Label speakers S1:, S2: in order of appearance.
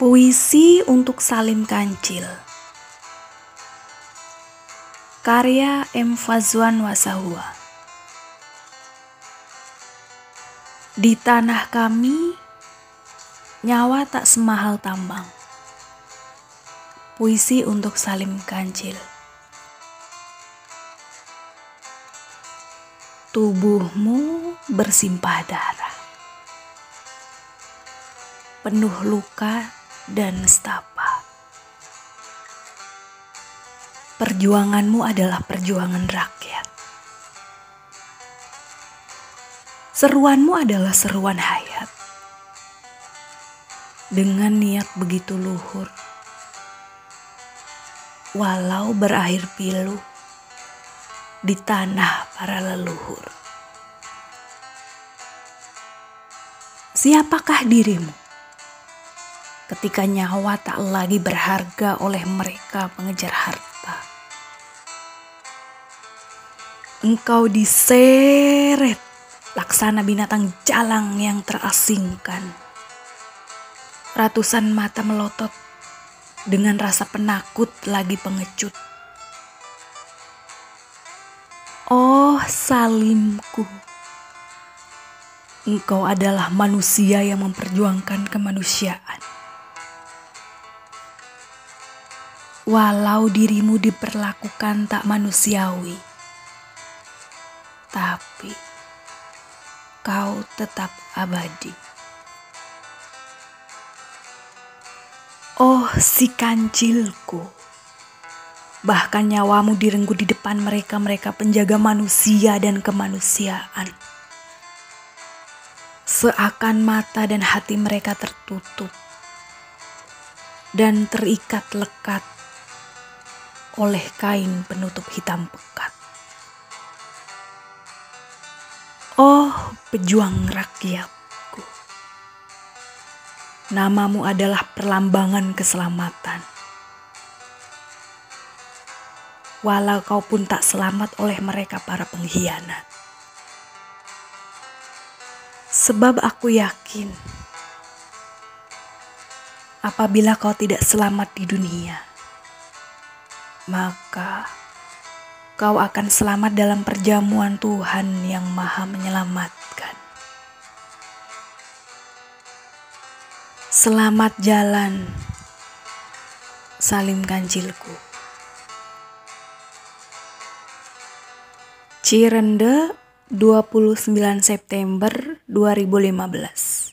S1: Puisi untuk Salim Kancil Karya M. Fazwan Wasahua Di tanah kami, nyawa tak semahal tambang. Puisi untuk Salim Kancil Tubuhmu bersimpah darah Penuh luka dan nestapa. Perjuanganmu adalah perjuangan rakyat. Seruanmu adalah seruan hayat. Dengan niat begitu luhur, walau berakhir pilu di tanah para leluhur. Siapakah dirimu? Ketika nyawa tak lagi berharga oleh mereka pengejar harta. Engkau diseret laksana binatang jalang yang terasingkan. Ratusan mata melotot dengan rasa penakut lagi pengecut. Oh Salimku, engkau adalah manusia yang memperjuangkan kemanusiaan. Walau dirimu diperlakukan tak manusiawi, tapi kau tetap abadi. Oh, si kancilku, bahkan nyawamu direnggut di depan mereka-mereka penjaga manusia dan kemanusiaan. Seakan mata dan hati mereka tertutup dan terikat lekat oleh kain penutup hitam pekat. Oh, pejuang rakyatku. Namamu adalah perlambangan keselamatan. Walau kau pun tak selamat oleh mereka para pengkhianat. Sebab aku yakin apabila kau tidak selamat di dunia, maka kau akan selamat dalam perjamuan Tuhan yang Maha Menyelamatkan. Selamat jalan, Salim Kancilku. Cirende 29 September 2015